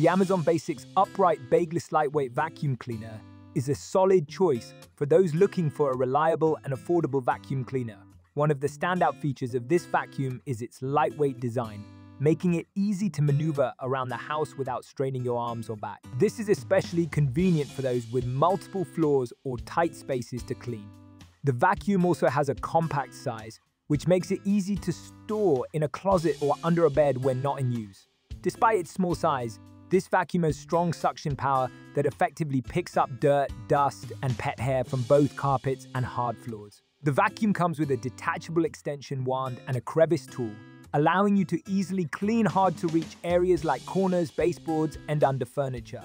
the Amazon Basics Upright Bagless Lightweight Vacuum Cleaner is a solid choice for those looking for a reliable and affordable vacuum cleaner. One of the standout features of this vacuum is its lightweight design, making it easy to maneuver around the house without straining your arms or back. This is especially convenient for those with multiple floors or tight spaces to clean. The vacuum also has a compact size, which makes it easy to store in a closet or under a bed when not in use. Despite its small size, this vacuum has strong suction power that effectively picks up dirt, dust, and pet hair from both carpets and hard floors. The vacuum comes with a detachable extension wand and a crevice tool, allowing you to easily clean hard-to-reach areas like corners, baseboards, and under furniture.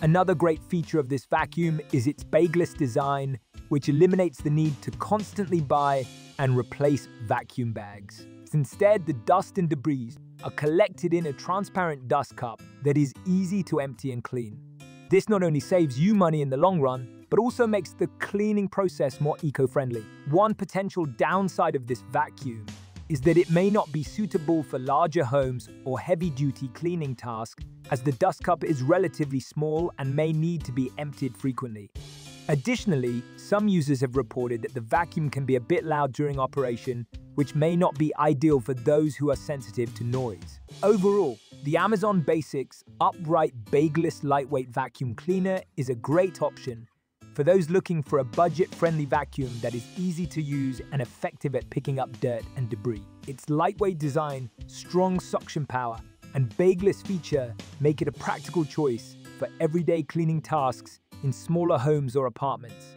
Another great feature of this vacuum is its bagless design, which eliminates the need to constantly buy and replace vacuum bags. Instead, the dust and debris are collected in a transparent dust cup that is easy to empty and clean. This not only saves you money in the long run, but also makes the cleaning process more eco-friendly. One potential downside of this vacuum is that it may not be suitable for larger homes or heavy-duty cleaning tasks as the dust cup is relatively small and may need to be emptied frequently. Additionally, some users have reported that the vacuum can be a bit loud during operation, which may not be ideal for those who are sensitive to noise. Overall, the Amazon Basics Upright Bagless Lightweight Vacuum Cleaner is a great option for those looking for a budget-friendly vacuum that is easy to use and effective at picking up dirt and debris. Its lightweight design, strong suction power, and bagless feature make it a practical choice for everyday cleaning tasks in smaller homes or apartments.